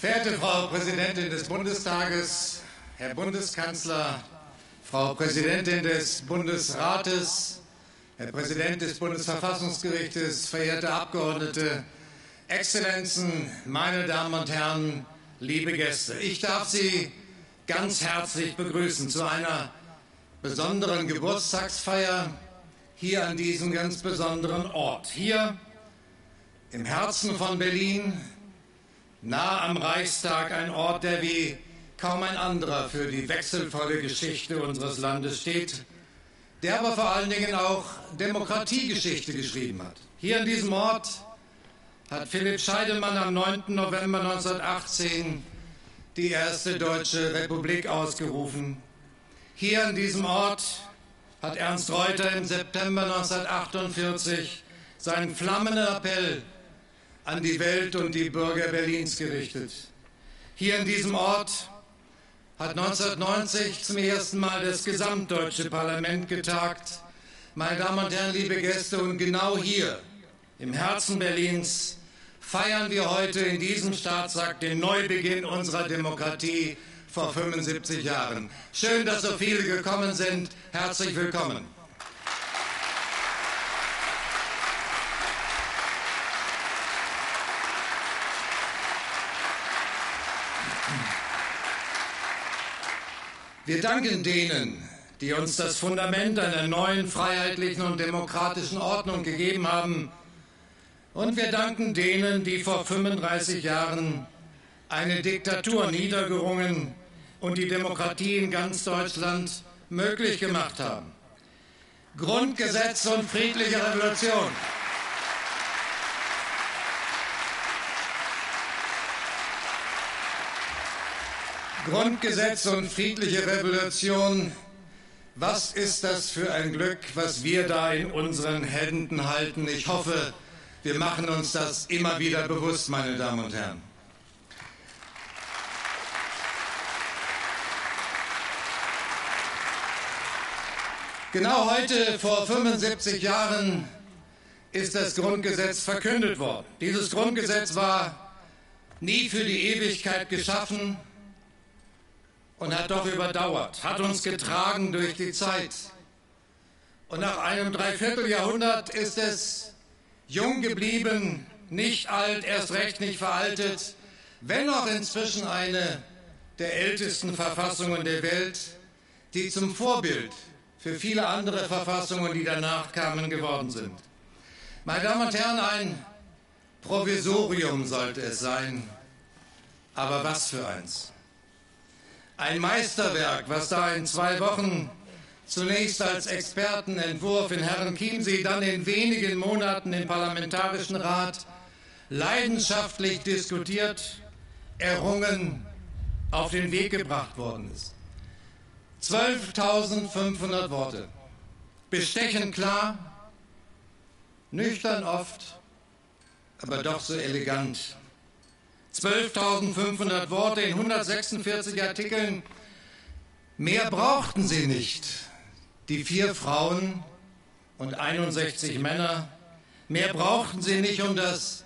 Verehrte Frau Präsidentin des Bundestages, Herr Bundeskanzler, Frau Präsidentin des Bundesrates, Herr Präsident des Bundesverfassungsgerichtes, verehrte Abgeordnete, Exzellenzen, meine Damen und Herren, liebe Gäste. Ich darf Sie ganz herzlich begrüßen zu einer besonderen Geburtstagsfeier hier an diesem ganz besonderen Ort. Hier im Herzen von Berlin, nah am Reichstag, ein Ort, der wie kaum ein anderer für die wechselvolle Geschichte unseres Landes steht, der aber vor allen Dingen auch Demokratiegeschichte geschrieben hat. Hier an diesem Ort hat Philipp Scheidemann am 9. November 1918 die erste deutsche Republik ausgerufen. Hier an diesem Ort hat Ernst Reuter im September 1948 seinen flammenden Appell an die Welt und die Bürger Berlins gerichtet. Hier in diesem Ort hat 1990 zum ersten Mal das gesamtdeutsche Parlament getagt. Meine Damen und Herren, liebe Gäste, und genau hier im Herzen Berlins feiern wir heute in diesem Staatsakt den Neubeginn unserer Demokratie vor 75 Jahren. Schön, dass so viele gekommen sind. Herzlich willkommen. Wir danken denen, die uns das Fundament einer neuen freiheitlichen und demokratischen Ordnung gegeben haben. Und wir danken denen, die vor 35 Jahren eine Diktatur niedergerungen und die Demokratie in ganz Deutschland möglich gemacht haben. Grundgesetz und friedliche Revolution. Grundgesetz und friedliche Revolution. Was ist das für ein Glück, was wir da in unseren Händen halten? Ich hoffe, wir machen uns das immer wieder bewusst, meine Damen und Herren. Genau heute, vor 75 Jahren, ist das Grundgesetz verkündet worden. Dieses Grundgesetz war nie für die Ewigkeit geschaffen, und hat doch überdauert, hat uns getragen durch die Zeit. Und nach einem Dreivierteljahrhundert ist es jung geblieben, nicht alt, erst recht nicht veraltet, wenn auch inzwischen eine der ältesten Verfassungen der Welt, die zum Vorbild für viele andere Verfassungen, die danach kamen, geworden sind. Meine Damen und Herren, ein Provisorium sollte es sein, aber was für eins. Ein Meisterwerk, was da in zwei Wochen zunächst als Expertenentwurf in Herren Chiemsee, dann in wenigen Monaten im Parlamentarischen Rat leidenschaftlich diskutiert, errungen, auf den Weg gebracht worden ist. 12.500 Worte, bestechend klar, nüchtern oft, aber doch so elegant. 12.500 Worte in 146 Artikeln. Mehr brauchten sie nicht. Die vier Frauen und 61 Männer. Mehr brauchten sie nicht, um das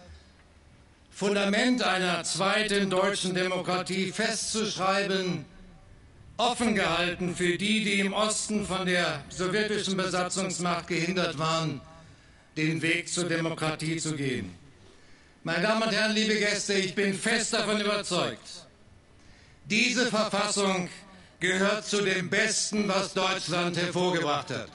Fundament einer zweiten deutschen Demokratie festzuschreiben, offen gehalten für die, die im Osten von der sowjetischen Besatzungsmacht gehindert waren, den Weg zur Demokratie zu gehen. Meine Damen und Herren, liebe Gäste, ich bin fest davon überzeugt, diese Verfassung gehört zu dem Besten, was Deutschland hervorgebracht hat.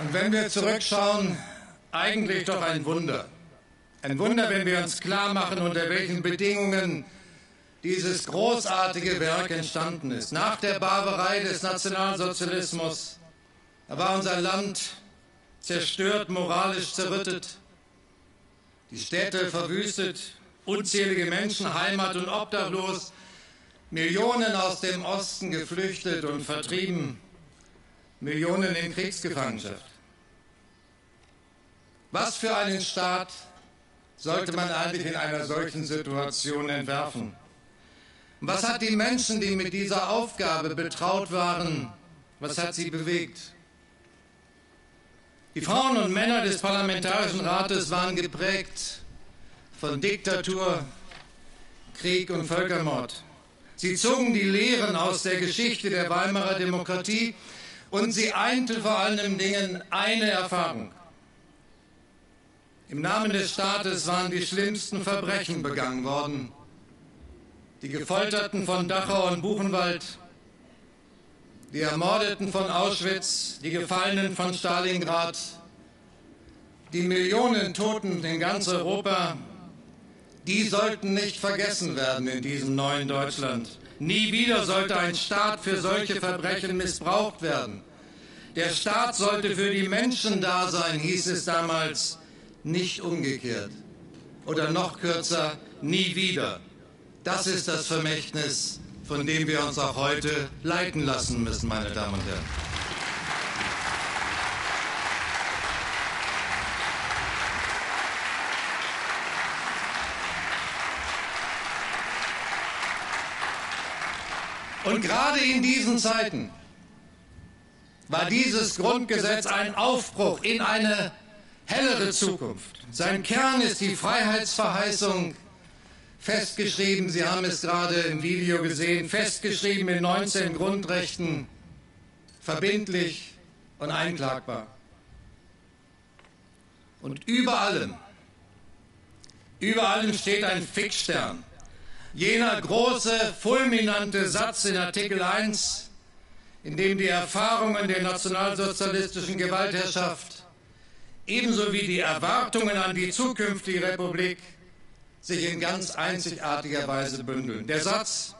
Und wenn wir zurückschauen, eigentlich doch ein Wunder. Ein Wunder, wenn wir uns klar machen, unter welchen Bedingungen dieses großartige Werk entstanden ist. Nach der Barbarei des Nationalsozialismus war unser Land zerstört, moralisch zerrüttet, die Städte verwüstet, unzählige Menschen heimat- und obdachlos, Millionen aus dem Osten geflüchtet und vertrieben, Millionen in Kriegsgefangenschaft. Was für einen Staat sollte man eigentlich in einer solchen Situation entwerfen. Was hat die Menschen, die mit dieser Aufgabe betraut waren, was hat sie bewegt? Die Frauen und Männer des Parlamentarischen Rates waren geprägt von Diktatur, Krieg und Völkermord. Sie zogen die Lehren aus der Geschichte der Weimarer Demokratie und sie einte vor allen Dingen eine Erfahrung. Im Namen des Staates waren die schlimmsten Verbrechen begangen worden. Die Gefolterten von Dachau und Buchenwald, die Ermordeten von Auschwitz, die Gefallenen von Stalingrad, die Millionen Toten in ganz Europa, die sollten nicht vergessen werden in diesem neuen Deutschland. Nie wieder sollte ein Staat für solche Verbrechen missbraucht werden. Der Staat sollte für die Menschen da sein, hieß es damals, nicht umgekehrt. Oder noch kürzer, nie wieder. Das ist das Vermächtnis, von dem wir uns auch heute leiten lassen müssen, meine Damen und Herren. Und gerade in diesen Zeiten war dieses Grundgesetz ein Aufbruch in eine hellere Zukunft. Sein Kern ist die Freiheitsverheißung, festgeschrieben, Sie haben es gerade im Video gesehen, festgeschrieben in 19 Grundrechten, verbindlich und einklagbar. Und über allem, über allem steht ein Fixstern. Jener große, fulminante Satz in Artikel 1, in dem die Erfahrungen der nationalsozialistischen Gewaltherrschaft ebenso wie die Erwartungen an die zukünftige Republik sich in ganz einzigartiger Weise bündeln. Der Satz,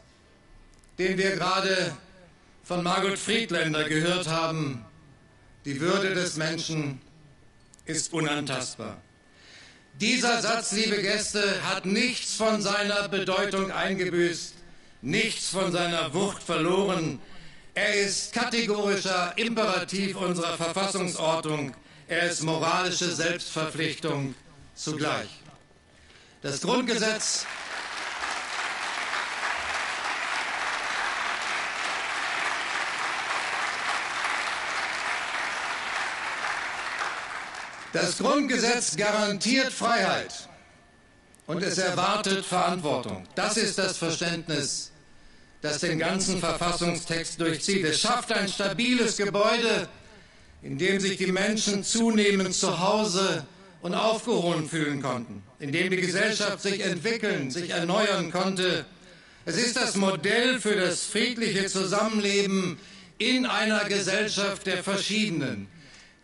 den wir gerade von Margot Friedländer gehört haben, die Würde des Menschen ist unantastbar. Dieser Satz, liebe Gäste, hat nichts von seiner Bedeutung eingebüßt, nichts von seiner Wucht verloren. Er ist kategorischer Imperativ unserer Verfassungsordnung. Er ist moralische Selbstverpflichtung zugleich. Das Grundgesetz Das Grundgesetz garantiert Freiheit und es erwartet Verantwortung. Das ist das Verständnis, das den ganzen Verfassungstext durchzieht. Es schafft ein stabiles Gebäude, in dem sich die Menschen zunehmend zu Hause und aufgehoben fühlen konnten, in dem die Gesellschaft sich entwickeln, sich erneuern konnte. Es ist das Modell für das friedliche Zusammenleben in einer Gesellschaft der Verschiedenen.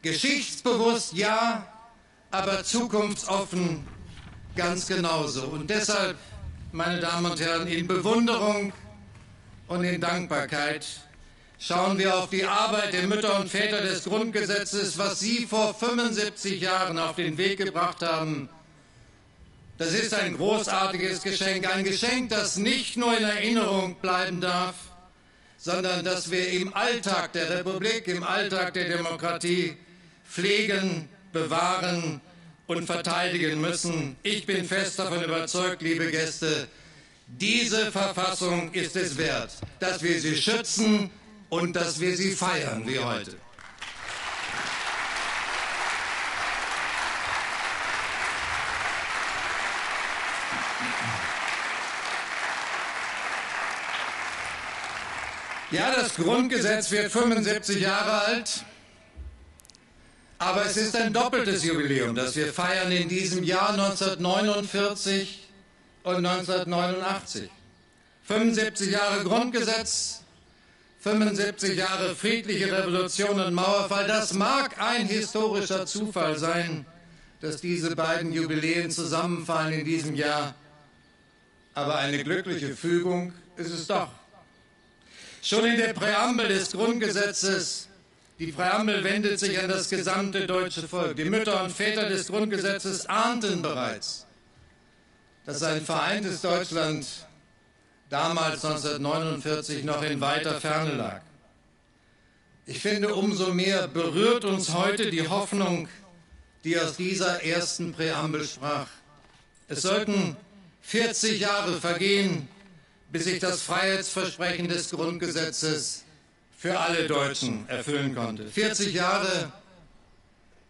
Geschichtsbewusst ja, aber zukunftsoffen ganz genauso. Und deshalb, meine Damen und Herren, in Bewunderung und in Dankbarkeit schauen wir auf die Arbeit der Mütter und Väter des Grundgesetzes, was Sie vor 75 Jahren auf den Weg gebracht haben. Das ist ein großartiges Geschenk, ein Geschenk, das nicht nur in Erinnerung bleiben darf, sondern das wir im Alltag der Republik, im Alltag der Demokratie pflegen, bewahren und verteidigen müssen. Ich bin fest davon überzeugt, liebe Gäste, diese Verfassung ist es wert, dass wir sie schützen und dass wir sie feiern wie heute. Ja, das Grundgesetz wird 75 Jahre alt. Aber es ist ein doppeltes Jubiläum, das wir feiern in diesem Jahr 1949 und 1989. 75 Jahre Grundgesetz, 75 Jahre friedliche Revolution und Mauerfall. Das mag ein historischer Zufall sein, dass diese beiden Jubiläen zusammenfallen in diesem Jahr. Aber eine glückliche Fügung ist es doch. Schon in der Präambel des Grundgesetzes die Präambel wendet sich an das gesamte deutsche Volk. Die Mütter und Väter des Grundgesetzes ahnten bereits, dass ein vereintes Deutschland damals 1949 noch in weiter Ferne lag. Ich finde, umso mehr berührt uns heute die Hoffnung, die aus dieser ersten Präambel sprach. Es sollten 40 Jahre vergehen, bis sich das Freiheitsversprechen des Grundgesetzes für alle Deutschen erfüllen konnte. 40 Jahre,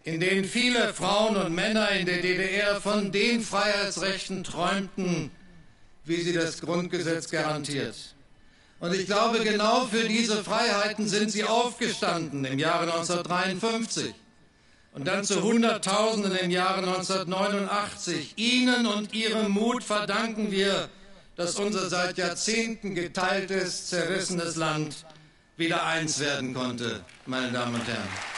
in denen viele Frauen und Männer in der DDR von den Freiheitsrechten träumten, wie sie das Grundgesetz garantiert. Und ich glaube, genau für diese Freiheiten sind sie aufgestanden im Jahre 1953 und dann zu Hunderttausenden im Jahre 1989. Ihnen und Ihrem Mut verdanken wir, dass unser seit Jahrzehnten geteiltes, zerrissenes Land wieder eins werden konnte, meine Damen und Herren.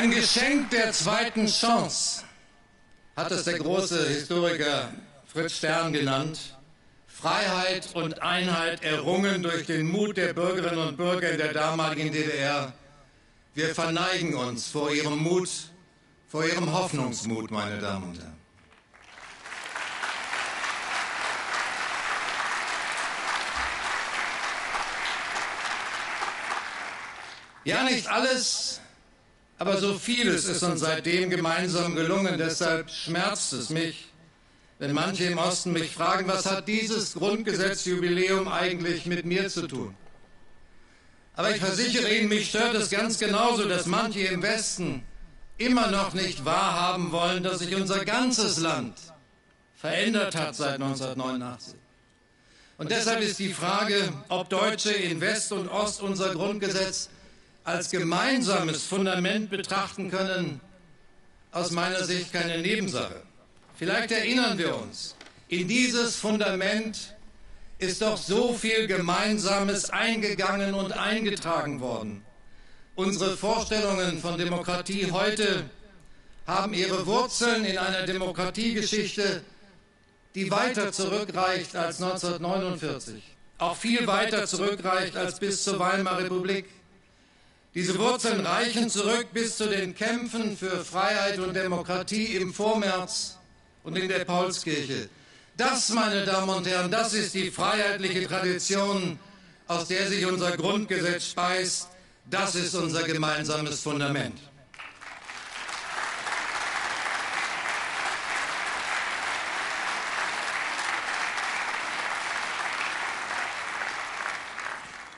Ein Geschenk der zweiten Chance hat es der große Historiker Fritz Stern genannt. Freiheit und Einheit errungen durch den Mut der Bürgerinnen und Bürger in der damaligen DDR. Wir verneigen uns vor ihrem Mut, vor ihrem Hoffnungsmut, meine Damen und Herren. Ja, nicht alles, aber so vieles ist uns seitdem gemeinsam gelungen. Deshalb schmerzt es mich, wenn manche im Osten mich fragen, was hat dieses Grundgesetzjubiläum eigentlich mit mir zu tun? Aber ich versichere Ihnen, mich stört es ganz genauso, dass manche im Westen immer noch nicht wahrhaben wollen, dass sich unser ganzes Land verändert hat seit 1989. Und deshalb ist die Frage, ob Deutsche in West und Ost unser Grundgesetz als gemeinsames Fundament betrachten können, aus meiner Sicht keine Nebensache. Vielleicht erinnern wir uns, in dieses Fundament ist doch so viel Gemeinsames eingegangen und eingetragen worden. Unsere Vorstellungen von Demokratie heute haben ihre Wurzeln in einer Demokratiegeschichte, die weiter zurückreicht als 1949, auch viel weiter zurückreicht als bis zur Weimarer Republik. Diese Wurzeln reichen zurück bis zu den Kämpfen für Freiheit und Demokratie im Vormärz und in der Paulskirche. Das, meine Damen und Herren, das ist die freiheitliche Tradition, aus der sich unser Grundgesetz speist. Das ist unser gemeinsames Fundament.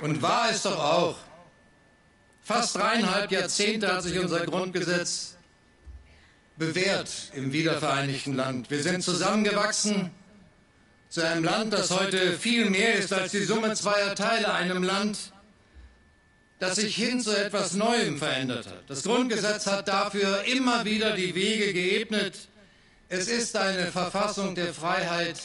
Und wahr ist doch auch, fast dreieinhalb Jahrzehnte hat sich unser Grundgesetz bewährt im wiedervereinigten Land. Wir sind zusammengewachsen zu einem Land, das heute viel mehr ist als die Summe zweier Teile, einem Land, das sich hin zu etwas Neuem verändert hat. Das Grundgesetz hat dafür immer wieder die Wege geebnet. Es ist eine Verfassung der Freiheit,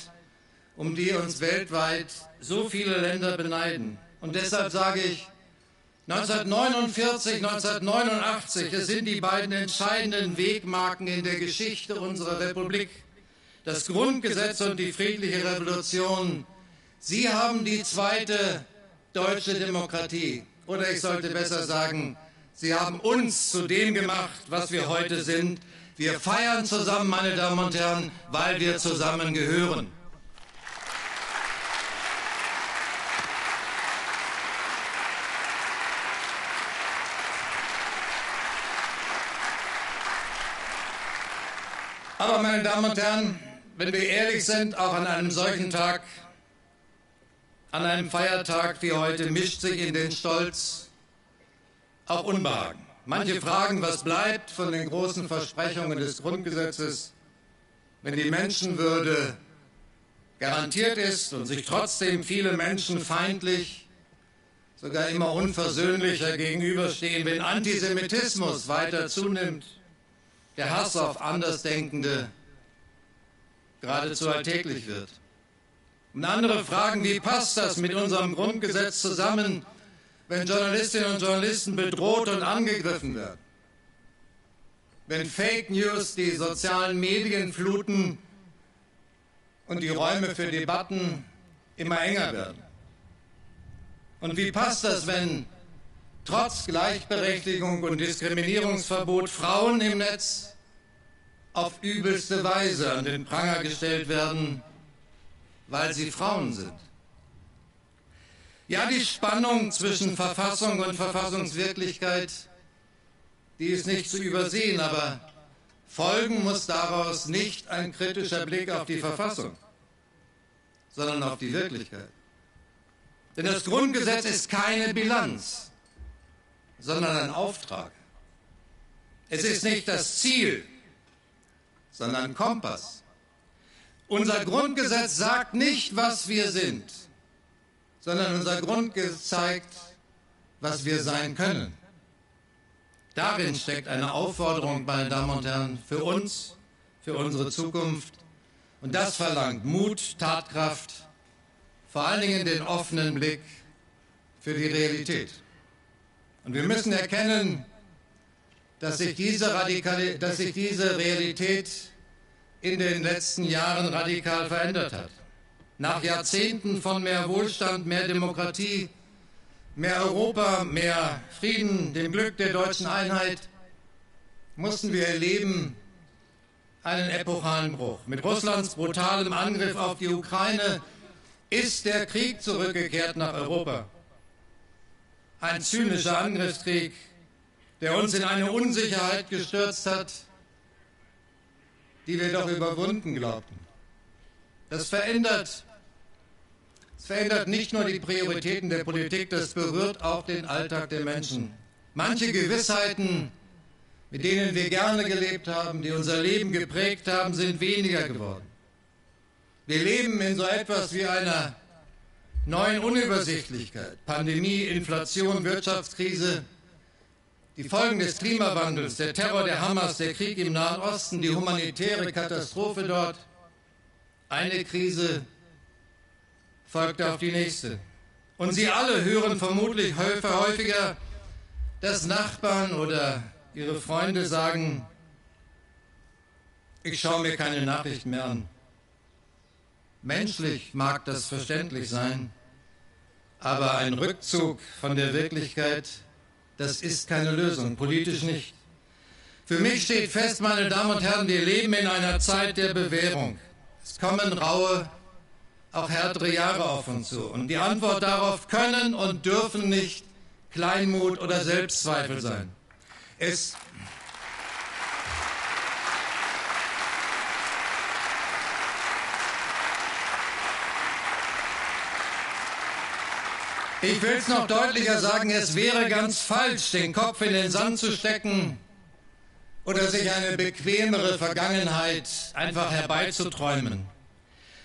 um die uns weltweit so viele Länder beneiden. Und deshalb sage ich, 1949, 1989, es sind die beiden entscheidenden Wegmarken in der Geschichte unserer Republik. Das Grundgesetz und die friedliche Revolution. Sie haben die zweite deutsche Demokratie. Oder ich sollte besser sagen, Sie haben uns zu dem gemacht, was wir heute sind. Wir feiern zusammen, meine Damen und Herren, weil wir zusammen Aber, meine Damen und Herren, wenn wir ehrlich sind, auch an einem solchen Tag, an einem Feiertag wie heute, mischt sich in den Stolz auch Unbehagen. Manche fragen, was bleibt von den großen Versprechungen des Grundgesetzes, wenn die Menschenwürde garantiert ist und sich trotzdem viele Menschen feindlich, sogar immer unversöhnlicher gegenüberstehen, wenn Antisemitismus weiter zunimmt der Hass auf Andersdenkende geradezu alltäglich wird. Und andere fragen, wie passt das mit unserem Grundgesetz zusammen, wenn Journalistinnen und Journalisten bedroht und angegriffen werden? Wenn Fake News die sozialen Medien fluten und die Räume für Debatten immer enger werden? Und wie passt das, wenn trotz Gleichberechtigung und Diskriminierungsverbot Frauen im Netz auf übelste Weise an den Pranger gestellt werden, weil sie Frauen sind. Ja, die Spannung zwischen Verfassung und Verfassungswirklichkeit, die ist nicht zu übersehen, aber folgen muss daraus nicht ein kritischer Blick auf die Verfassung, sondern auf die Wirklichkeit. Denn das Grundgesetz ist keine Bilanz, sondern ein Auftrag. Es ist nicht das Ziel, sondern ein Kompass. Unser Grundgesetz sagt nicht, was wir sind sondern unser Grundgesetz zeigt, was wir sein können. Darin steckt eine Aufforderung, meine Damen und Herren, für uns, für unsere Zukunft. Und das verlangt Mut, Tatkraft, vor allen Dingen den offenen Blick für die Realität. Und wir müssen erkennen, dass sich diese, Radikal dass sich diese Realität in den letzten Jahren radikal verändert hat. Nach Jahrzehnten von mehr Wohlstand, mehr Demokratie, mehr Europa, mehr Frieden, dem Glück der deutschen Einheit, mussten wir erleben einen epochalen Bruch. Mit Russlands brutalem Angriff auf die Ukraine ist der Krieg zurückgekehrt nach Europa. Ein zynischer Angriffskrieg, der uns in eine Unsicherheit gestürzt hat, die wir doch überwunden glaubten. Das verändert verändert nicht nur die Prioritäten der Politik, das berührt auch den Alltag der Menschen. Manche Gewissheiten, mit denen wir gerne gelebt haben, die unser Leben geprägt haben, sind weniger geworden. Wir leben in so etwas wie einer neuen Unübersichtlichkeit. Pandemie, Inflation, Wirtschaftskrise, die Folgen des Klimawandels, der Terror der Hamas, der Krieg im Nahen Osten, die humanitäre Katastrophe dort. Eine Krise folgt auf die nächste. Und Sie alle hören vermutlich häufiger, dass Nachbarn oder ihre Freunde sagen, ich schaue mir keine Nachrichten mehr an. Menschlich mag das verständlich sein, aber ein Rückzug von der Wirklichkeit, das ist keine Lösung, politisch nicht. Für mich steht fest, meine Damen und Herren, wir leben in einer Zeit der Bewährung. Es kommen raue auch härtere Jahre auf uns zu. Und die Antwort darauf können und dürfen nicht Kleinmut oder Selbstzweifel sein. Es Ich will es noch deutlicher sagen, es wäre ganz falsch, den Kopf in den Sand zu stecken oder sich eine bequemere Vergangenheit einfach herbeizuträumen.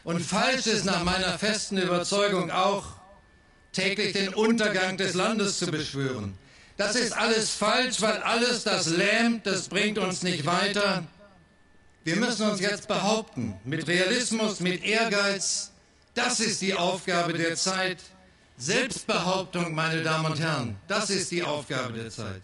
Und falsch ist nach meiner festen Überzeugung auch, täglich den Untergang des Landes zu beschwören. Das ist alles falsch, weil alles das lähmt, das bringt uns nicht weiter. Wir müssen uns jetzt behaupten, mit Realismus, mit Ehrgeiz. Das ist die Aufgabe der Zeit. Selbstbehauptung, meine Damen und Herren, das ist die Aufgabe der Zeit.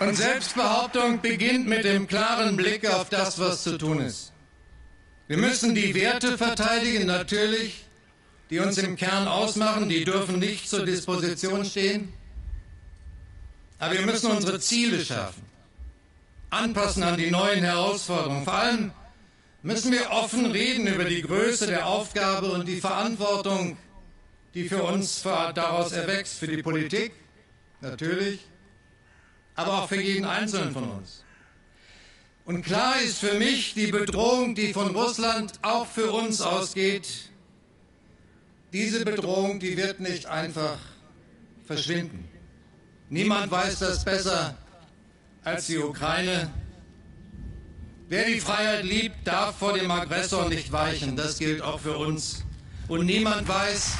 Und Selbstbehauptung beginnt mit dem klaren Blick auf das, was zu tun ist. Wir müssen die Werte verteidigen, natürlich, die uns im Kern ausmachen, die dürfen nicht zur Disposition stehen. Aber wir müssen unsere Ziele schaffen, anpassen an die neuen Herausforderungen. Vor allem müssen wir offen reden über die Größe der Aufgabe und die Verantwortung, die für uns daraus erwächst, für die Politik, natürlich, aber auch für jeden Einzelnen von uns. Und klar ist für mich die Bedrohung, die von Russland auch für uns ausgeht, diese Bedrohung, die wird nicht einfach verschwinden. Niemand weiß das besser als die Ukraine. Wer die Freiheit liebt, darf vor dem Aggressor nicht weichen. Das gilt auch für uns. Und niemand weiß,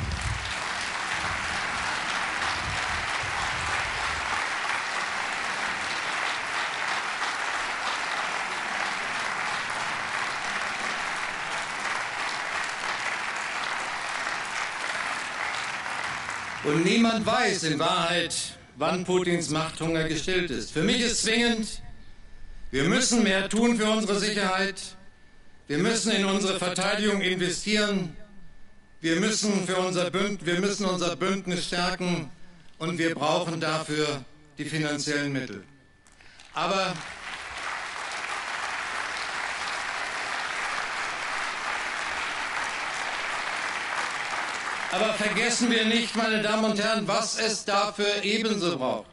Und niemand weiß in Wahrheit, wann Putins Machthunger gestillt ist. Für mich ist zwingend, wir müssen mehr tun für unsere Sicherheit. Wir müssen in unsere Verteidigung investieren. Wir müssen, für unser Bünd, wir müssen unser Bündnis stärken und wir brauchen dafür die finanziellen Mittel. Aber Aber vergessen wir nicht, meine Damen und Herren, was es dafür ebenso braucht.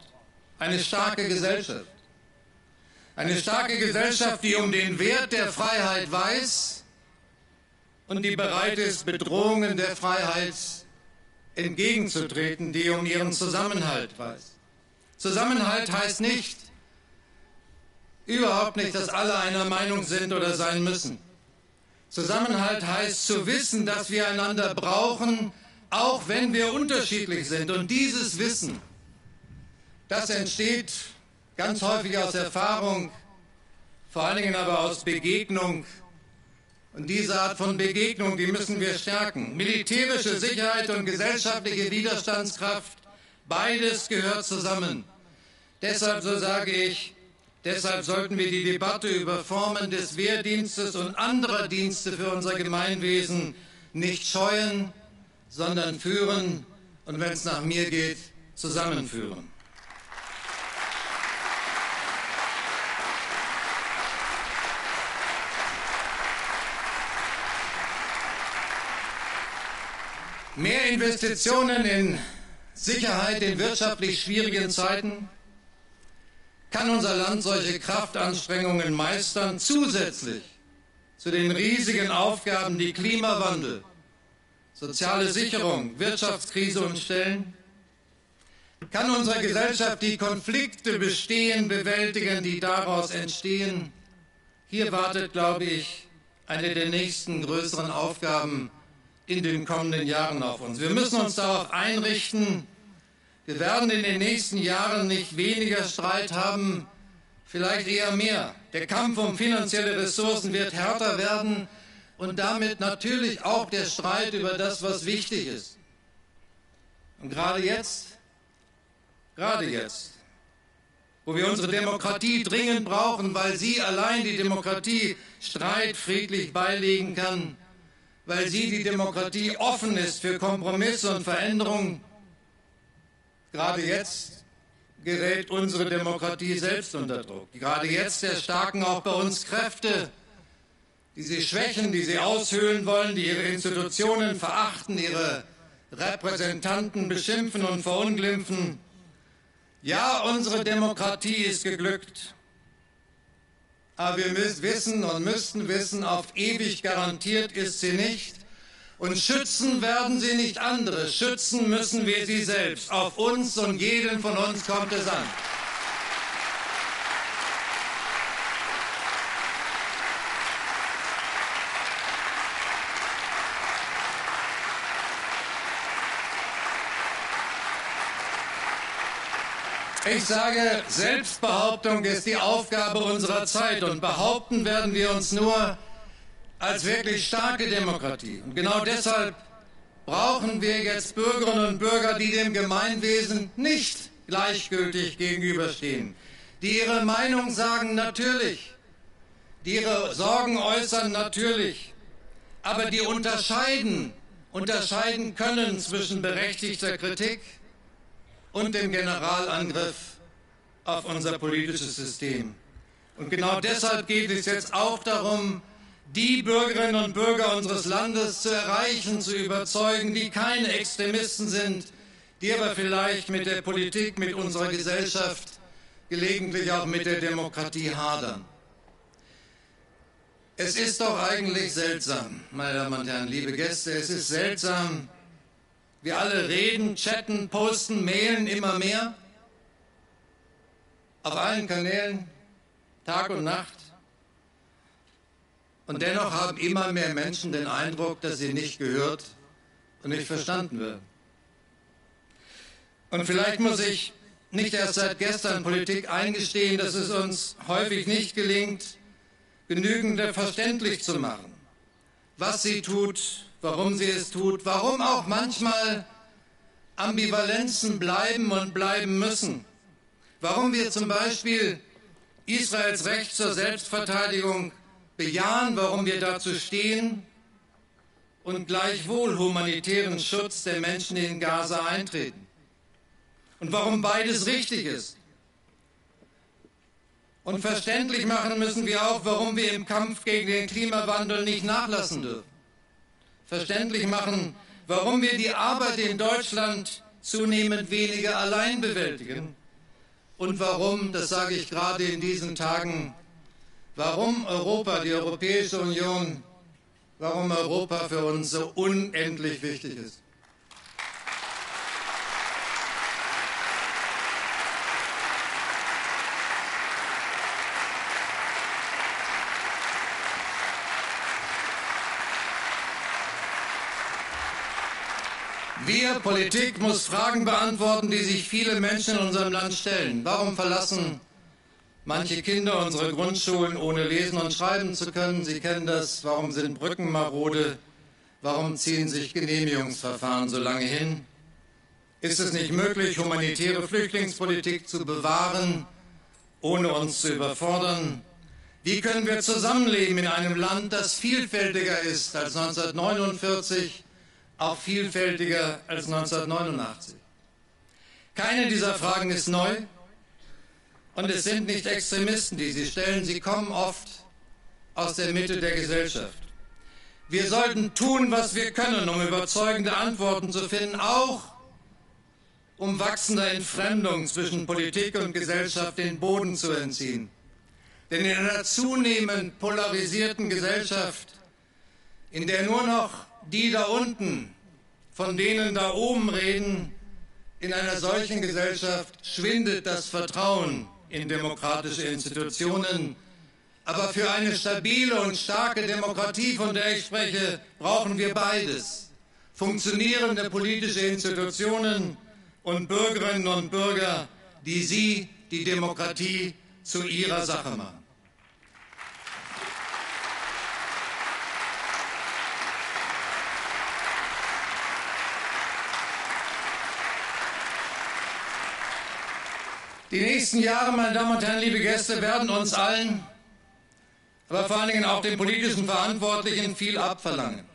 Eine starke Gesellschaft. Eine starke Gesellschaft, die um den Wert der Freiheit weiß und die bereit ist, Bedrohungen der Freiheit entgegenzutreten, die um ihren Zusammenhalt weiß. Zusammenhalt heißt nicht, überhaupt nicht, dass alle einer Meinung sind oder sein müssen. Zusammenhalt heißt zu wissen, dass wir einander brauchen, auch wenn wir unterschiedlich sind. Und dieses Wissen, das entsteht ganz häufig aus Erfahrung, vor allen Dingen aber aus Begegnung. Und diese Art von Begegnung, die müssen wir stärken. Militärische Sicherheit und gesellschaftliche Widerstandskraft, beides gehört zusammen. Deshalb, so sage ich, deshalb sollten wir die Debatte über Formen des Wehrdienstes und anderer Dienste für unser Gemeinwesen nicht scheuen, sondern führen und wenn es nach mir geht, zusammenführen. Mehr Investitionen in Sicherheit in wirtschaftlich schwierigen Zeiten kann unser Land solche Kraftanstrengungen meistern, zusätzlich zu den riesigen Aufgaben, die Klimawandel, soziale Sicherung, Wirtschaftskrise uns stellen? Kann unsere Gesellschaft die Konflikte bestehen, bewältigen, die daraus entstehen? Hier wartet, glaube ich, eine der nächsten größeren Aufgaben in den kommenden Jahren auf uns. Wir müssen uns darauf einrichten, wir werden in den nächsten Jahren nicht weniger Streit haben, vielleicht eher mehr. Der Kampf um finanzielle Ressourcen wird härter werden und damit natürlich auch der Streit über das, was wichtig ist. Und gerade jetzt, gerade jetzt, wo wir unsere Demokratie dringend brauchen, weil sie allein die Demokratie Streit friedlich beilegen kann, weil sie die Demokratie offen ist für Kompromisse und Veränderungen, gerade jetzt gerät unsere Demokratie selbst unter Druck. Gerade jetzt erstarken auch bei uns Kräfte, die sie schwächen, die sie aushöhlen wollen, die ihre Institutionen verachten, ihre Repräsentanten beschimpfen und verunglimpfen. Ja, unsere Demokratie ist geglückt. Aber wir müssen wissen und müssten wissen, auf ewig garantiert ist sie nicht. Und schützen werden sie nicht andere. Schützen müssen wir sie selbst. Auf uns und jeden von uns kommt es an. Ich sage, Selbstbehauptung ist die Aufgabe unserer Zeit und behaupten werden wir uns nur als wirklich starke Demokratie. Und genau deshalb brauchen wir jetzt Bürgerinnen und Bürger, die dem Gemeinwesen nicht gleichgültig gegenüberstehen, die ihre Meinung sagen natürlich, die ihre Sorgen äußern natürlich, aber die unterscheiden, unterscheiden können zwischen berechtigter Kritik und dem Generalangriff auf unser politisches System. Und genau deshalb geht es jetzt auch darum, die Bürgerinnen und Bürger unseres Landes zu erreichen, zu überzeugen, die keine Extremisten sind, die aber vielleicht mit der Politik, mit unserer Gesellschaft, gelegentlich auch mit der Demokratie hadern. Es ist doch eigentlich seltsam, meine Damen und Herren, liebe Gäste, es ist seltsam, wir alle reden, chatten, posten, mailen immer mehr. Auf allen Kanälen, Tag und Nacht. Und dennoch haben immer mehr Menschen den Eindruck, dass sie nicht gehört und nicht verstanden werden. Und vielleicht muss ich nicht erst seit gestern Politik eingestehen, dass es uns häufig nicht gelingt, genügend verständlich zu machen, was sie tut, warum sie es tut, warum auch manchmal Ambivalenzen bleiben und bleiben müssen, warum wir zum Beispiel Israels Recht zur Selbstverteidigung bejahen, warum wir dazu stehen und gleichwohl humanitären Schutz der Menschen in Gaza eintreten und warum beides richtig ist. Und verständlich machen müssen wir auch, warum wir im Kampf gegen den Klimawandel nicht nachlassen dürfen. Verständlich machen, warum wir die Arbeit in Deutschland zunehmend weniger allein bewältigen und warum, das sage ich gerade in diesen Tagen, warum Europa, die Europäische Union, warum Europa für uns so unendlich wichtig ist. Wir, Politik, muss Fragen beantworten, die sich viele Menschen in unserem Land stellen. Warum verlassen manche Kinder unsere Grundschulen, ohne lesen und schreiben zu können? Sie kennen das. Warum sind Brücken marode? Warum ziehen sich Genehmigungsverfahren so lange hin? Ist es nicht möglich, humanitäre Flüchtlingspolitik zu bewahren, ohne uns zu überfordern? Wie können wir zusammenleben in einem Land, das vielfältiger ist als 1949? Auch vielfältiger als 1989. Keine dieser Fragen ist neu und es sind nicht Extremisten, die sie stellen, sie kommen oft aus der Mitte der Gesellschaft. Wir sollten tun, was wir können, um überzeugende Antworten zu finden, auch um wachsender Entfremdung zwischen Politik und Gesellschaft den Boden zu entziehen. Denn in einer zunehmend polarisierten Gesellschaft, in der nur noch die da unten, von denen da oben reden, in einer solchen Gesellschaft schwindet das Vertrauen in demokratische Institutionen. Aber für eine stabile und starke Demokratie, von der ich spreche, brauchen wir beides. Funktionierende politische Institutionen und Bürgerinnen und Bürger, die sie, die Demokratie, zu ihrer Sache machen. Die nächsten Jahre, meine Damen und Herren, liebe Gäste, werden uns allen, aber vor allen Dingen auch den politischen Verantwortlichen viel abverlangen.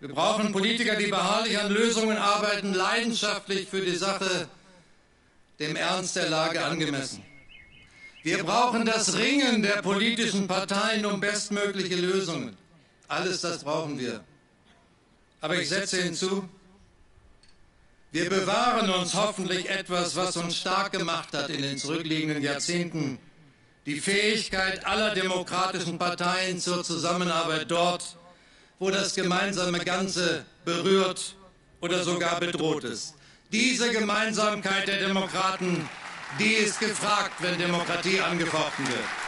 Wir brauchen Politiker, die beharrlich an Lösungen arbeiten, leidenschaftlich für die Sache, dem Ernst der Lage angemessen. Wir brauchen das Ringen der politischen Parteien um bestmögliche Lösungen. Alles das brauchen wir. Aber ich setze hinzu, wir bewahren uns hoffentlich etwas, was uns stark gemacht hat in den zurückliegenden Jahrzehnten. Die Fähigkeit aller demokratischen Parteien zur Zusammenarbeit dort, wo das gemeinsame Ganze berührt oder sogar bedroht ist. Diese Gemeinsamkeit der Demokraten, die ist gefragt, wenn Demokratie angefochten wird.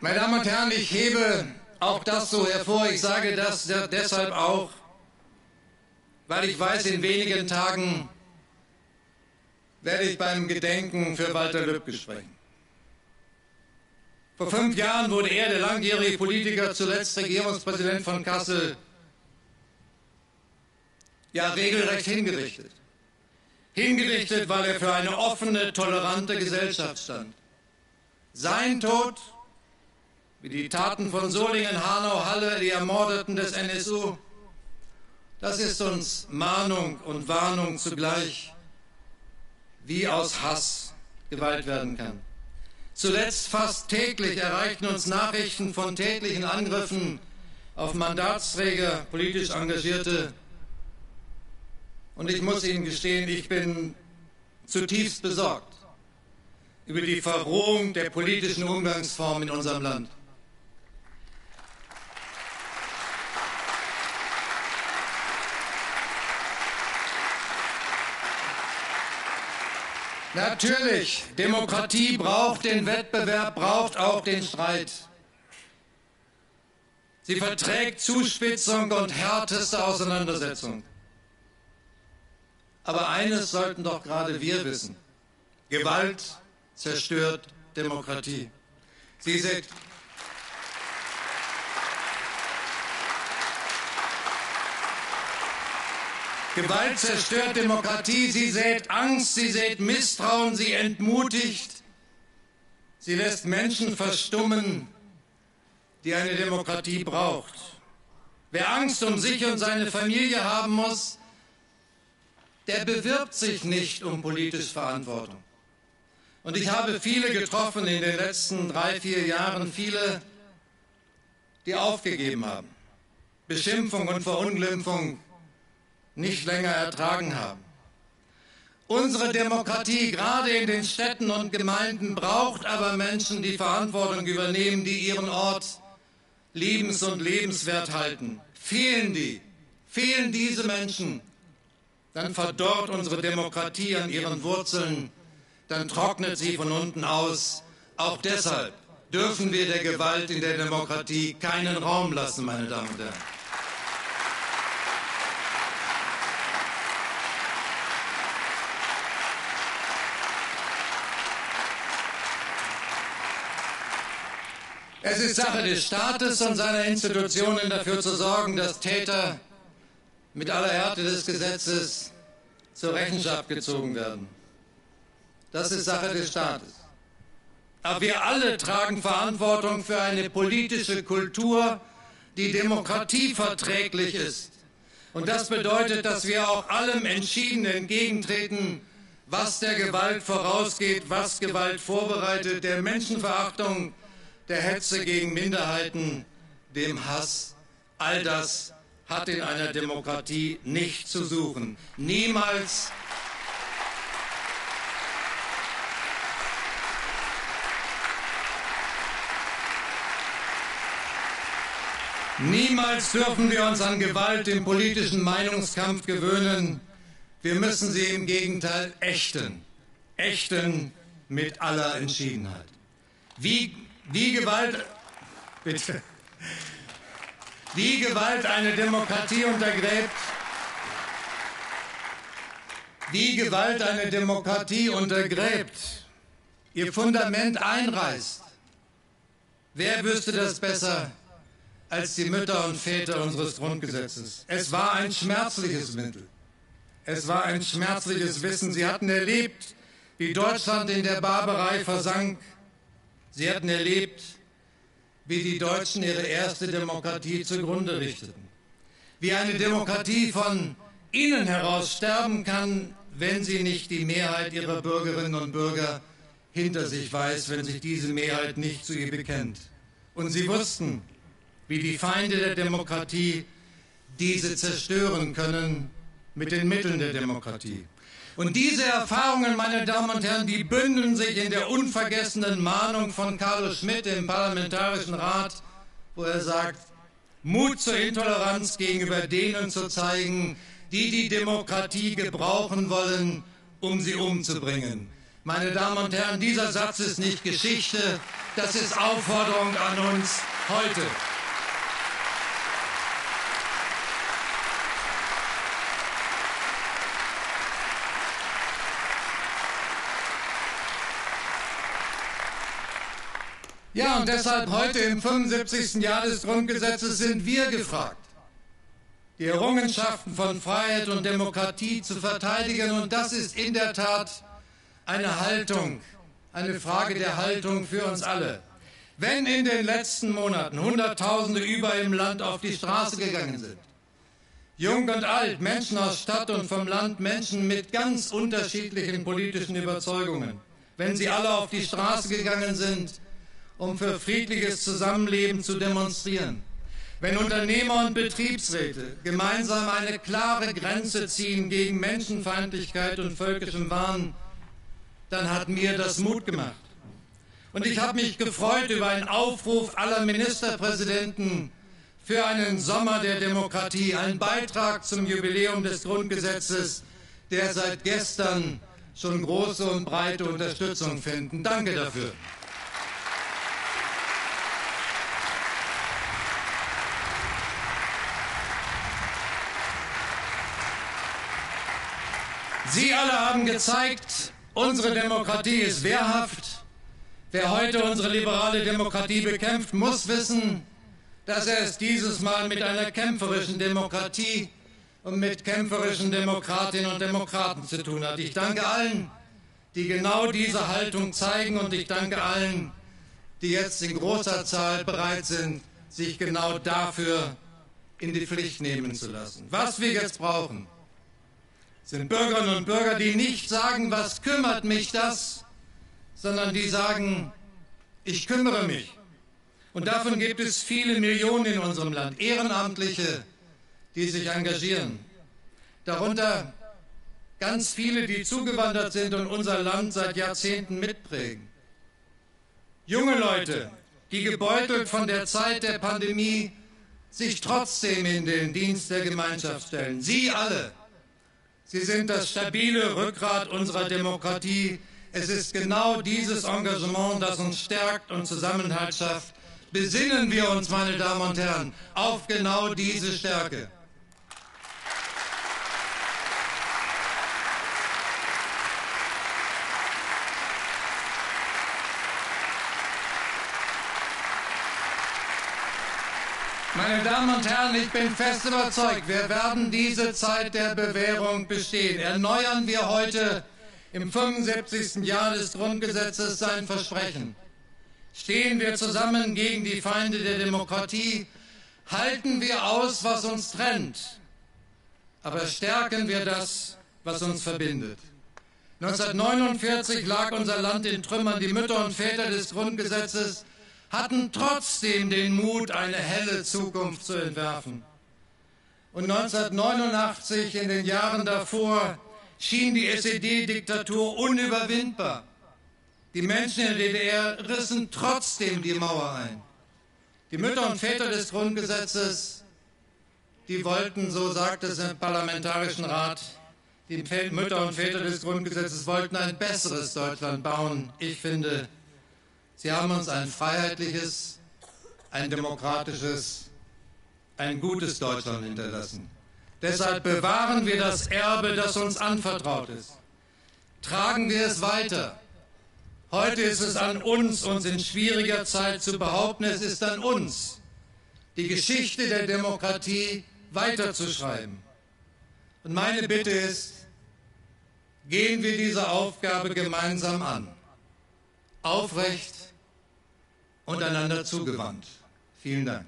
Meine Damen und Herren, ich hebe auch das so hervor. Ich sage das deshalb auch, weil ich weiß, in wenigen Tagen werde ich beim Gedenken für Walter Lübcke sprechen. Vor fünf Jahren wurde er, der langjährige Politiker, zuletzt Regierungspräsident von Kassel, ja regelrecht hingerichtet. Hingerichtet, weil er für eine offene, tolerante Gesellschaft stand. Sein Tod wie die Taten von Solingen, Hanau, Halle, die Ermordeten des NSU. Das ist uns Mahnung und Warnung zugleich, wie aus Hass Gewalt werden kann. Zuletzt fast täglich erreichten uns Nachrichten von täglichen Angriffen auf Mandatsträger, politisch Engagierte. Und ich muss Ihnen gestehen, ich bin zutiefst besorgt über die Verrohung der politischen Umgangsform in unserem Land. Natürlich, Demokratie braucht den Wettbewerb, braucht auch den Streit. Sie verträgt Zuspitzung und härteste Auseinandersetzung. Aber eines sollten doch gerade wir wissen. Gewalt zerstört Demokratie. Sie sind Gewalt zerstört Demokratie, sie sät Angst, sie sät Misstrauen, sie entmutigt, sie lässt Menschen verstummen, die eine Demokratie braucht. Wer Angst um sich und seine Familie haben muss, der bewirbt sich nicht um politische Verantwortung. Und ich habe viele getroffen in den letzten drei, vier Jahren, viele, die aufgegeben haben, Beschimpfung und Verunglimpfung nicht länger ertragen haben. Unsere Demokratie, gerade in den Städten und Gemeinden, braucht aber Menschen, die Verantwortung übernehmen, die ihren Ort liebens- und lebenswert halten. Fehlen die, fehlen diese Menschen, dann verdorrt unsere Demokratie an ihren Wurzeln, dann trocknet sie von unten aus. Auch deshalb dürfen wir der Gewalt in der Demokratie keinen Raum lassen, meine Damen und Herren. Es ist Sache des Staates und seiner Institutionen dafür zu sorgen, dass Täter mit aller Härte des Gesetzes zur Rechenschaft gezogen werden. Das ist Sache des Staates. Aber wir alle tragen Verantwortung für eine politische Kultur, die demokratieverträglich ist. Und das bedeutet, dass wir auch allem entschieden entgegentreten, was der Gewalt vorausgeht, was Gewalt vorbereitet, der Menschenverachtung, der Hetze gegen Minderheiten, dem Hass. All das hat in einer Demokratie nicht zu suchen. Niemals. Niemals dürfen wir uns an Gewalt im politischen Meinungskampf gewöhnen. Wir müssen sie im Gegenteil ächten. Ächten mit aller Entschiedenheit. Wie wie Gewalt, bitte, wie Gewalt eine Demokratie untergräbt, wie Gewalt eine Demokratie untergräbt, ihr Fundament einreißt. Wer wüsste das besser als die Mütter und Väter unseres Grundgesetzes? Es war ein schmerzliches Mittel. Es war ein schmerzliches Wissen. Sie hatten erlebt, wie Deutschland in der Barbarei versank, Sie hatten erlebt, wie die Deutschen ihre erste Demokratie zugrunde richteten. Wie eine Demokratie von innen heraus sterben kann, wenn sie nicht die Mehrheit ihrer Bürgerinnen und Bürger hinter sich weiß, wenn sich diese Mehrheit nicht zu ihr bekennt. Und sie wussten, wie die Feinde der Demokratie diese zerstören können mit den Mitteln der Demokratie. Und diese Erfahrungen, meine Damen und Herren, die bündeln sich in der unvergessenen Mahnung von Carlos Schmidt im Parlamentarischen Rat, wo er sagt, Mut zur Intoleranz gegenüber denen zu zeigen, die die Demokratie gebrauchen wollen, um sie umzubringen. Meine Damen und Herren, dieser Satz ist nicht Geschichte, das ist Aufforderung an uns heute. Ja, und deshalb heute im 75. Jahr des Grundgesetzes sind wir gefragt, die Errungenschaften von Freiheit und Demokratie zu verteidigen. Und das ist in der Tat eine Haltung, eine Frage der Haltung für uns alle. Wenn in den letzten Monaten Hunderttausende über im Land auf die Straße gegangen sind, jung und alt, Menschen aus Stadt und vom Land, Menschen mit ganz unterschiedlichen politischen Überzeugungen, wenn sie alle auf die Straße gegangen sind, um für friedliches Zusammenleben zu demonstrieren. Wenn Unternehmer und Betriebsräte gemeinsam eine klare Grenze ziehen gegen Menschenfeindlichkeit und völkischem Wahn, dann hat mir das Mut gemacht. Und ich habe mich gefreut über einen Aufruf aller Ministerpräsidenten für einen Sommer der Demokratie, einen Beitrag zum Jubiläum des Grundgesetzes, der seit gestern schon große und breite Unterstützung finden. Danke dafür. Sie alle haben gezeigt, unsere Demokratie ist wehrhaft. Wer heute unsere liberale Demokratie bekämpft, muss wissen, dass er es dieses Mal mit einer kämpferischen Demokratie und mit kämpferischen Demokratinnen und Demokraten zu tun hat. Ich danke allen, die genau diese Haltung zeigen und ich danke allen, die jetzt in großer Zahl bereit sind, sich genau dafür in die Pflicht nehmen zu lassen. Was wir jetzt brauchen, sind Bürgerinnen und Bürger, die nicht sagen, was kümmert mich das, sondern die sagen, ich kümmere mich. Und davon gibt es viele Millionen in unserem Land, Ehrenamtliche, die sich engagieren. Darunter ganz viele, die zugewandert sind und unser Land seit Jahrzehnten mitprägen. Junge Leute, die gebeutelt von der Zeit der Pandemie sich trotzdem in den Dienst der Gemeinschaft stellen. Sie alle, Sie sind das stabile Rückgrat unserer Demokratie. Es ist genau dieses Engagement, das uns stärkt und Zusammenhalt schafft. Besinnen wir uns, meine Damen und Herren, auf genau diese Stärke. Meine Damen und Herren, ich bin fest überzeugt, wir werden diese Zeit der Bewährung bestehen. Erneuern wir heute im 75. Jahr des Grundgesetzes sein Versprechen. Stehen wir zusammen gegen die Feinde der Demokratie, halten wir aus, was uns trennt, aber stärken wir das, was uns verbindet. 1949 lag unser Land in Trümmern. Die Mütter und Väter des Grundgesetzes hatten trotzdem den Mut, eine helle Zukunft zu entwerfen. Und 1989, in den Jahren davor, schien die SED-Diktatur unüberwindbar. Die Menschen in der DDR rissen trotzdem die Mauer ein. Die Mütter und Väter des Grundgesetzes, die wollten, so sagt es im Parlamentarischen Rat, die Mütter und Väter des Grundgesetzes wollten ein besseres Deutschland bauen. Ich finde, Sie haben uns ein freiheitliches, ein demokratisches, ein gutes Deutschland hinterlassen. Deshalb bewahren wir das Erbe, das uns anvertraut ist. Tragen wir es weiter. Heute ist es an uns, uns in schwieriger Zeit zu behaupten, es ist an uns, die Geschichte der Demokratie weiterzuschreiben. Und meine Bitte ist, gehen wir diese Aufgabe gemeinsam an. Aufrecht, und einander zugewandt. Vielen Dank.